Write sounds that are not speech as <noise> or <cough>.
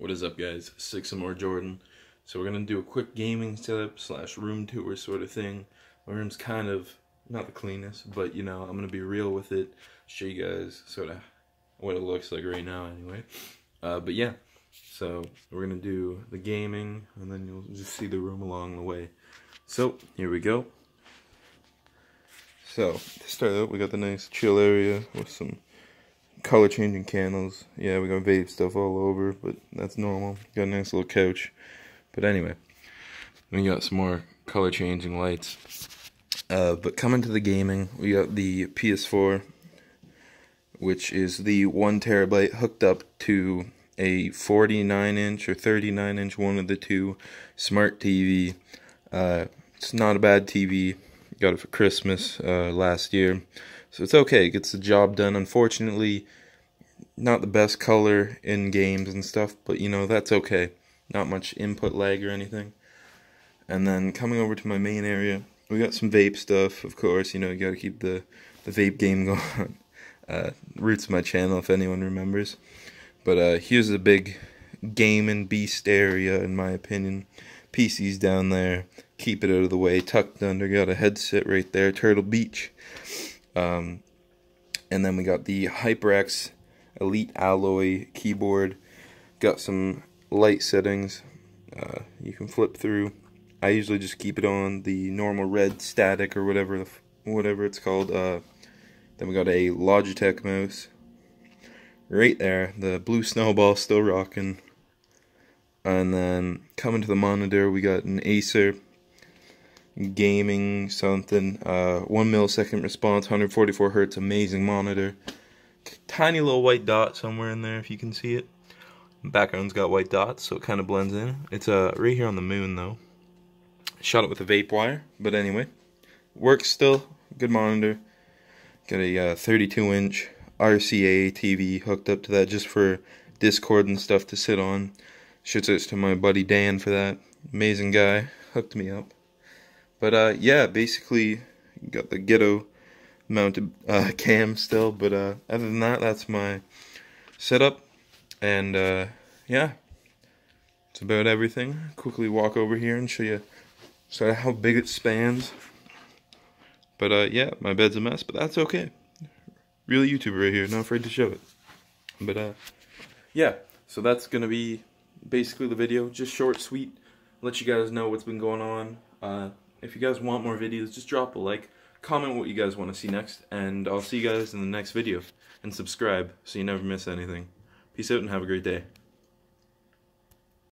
What is up guys, Six and More Jordan. So we're to do a quick gaming setup slash room tour sort of thing. My room's kind of, not the cleanest, but you know, I'm to be real with it. Show you guys sort of what it looks like right now anyway. Uh, but yeah, so we're to do the gaming and then you'll just see the room along the way. So, here we go. So, to start out, we got the nice chill area with some color changing candles. Yeah, we got vape stuff all over, but that's normal. Got a nice little couch. But anyway, we got some more color changing lights. Uh, but coming to the gaming, we got the PS4, which is the one terabyte hooked up to a 49 inch or 39 inch, one of the two, smart TV. Uh, it's not a bad TV. Got it for Christmas uh, last year. So it's okay, it gets the job done. Unfortunately, not the best color in games and stuff, but you know, that's okay. Not much input lag or anything. And then coming over to my main area, we got some vape stuff, of course, you know, you gotta keep the, the vape game <laughs> going. uh, roots of my channel, if anyone remembers. But uh, here's a big game and beast area, in my opinion. PC's down there, keep it out of the way, tucked under, got a headset right there, Turtle Beach. Um, and then we got the HyperX Elite Alloy keyboard. Got some light settings uh, you can flip through. I usually just keep it on the normal red static or whatever whatever it's called. Uh, then we got a Logitech mouse. Right there, the blue <laughs> snowball still rocking. And then coming to the monitor, we got an Acer gaming something uh, one millisecond response 144 hertz amazing monitor. Tiny little white dot somewhere in there if you can see it. Background's got white dots so it kind of blends in. It's uh right here on the moon though. Shot it with a vape wire but anyway. Works still. Good monitor. Got a uh, 32 inch RCA TV hooked up to that just for Discord and stuff to sit on. Shouts out to my buddy Dan for that. Amazing guy. Hooked me up but uh, yeah, basically got the ghetto mounted uh, <laughs> cam still. But uh, other than that, that's my setup. And uh, yeah, it's about everything. Quickly walk over here and show you sort of how big it spans. But uh, yeah, my bed's a mess, but that's okay. Real YouTuber right here, not afraid to show it. But uh, yeah, so that's gonna be basically the video. Just short, sweet. Let you guys know what's been going on. Uh, if you guys want more videos, just drop a like, comment what you guys want to see next, and I'll see you guys in the next video. And subscribe so you never miss anything. Peace out and have a great day.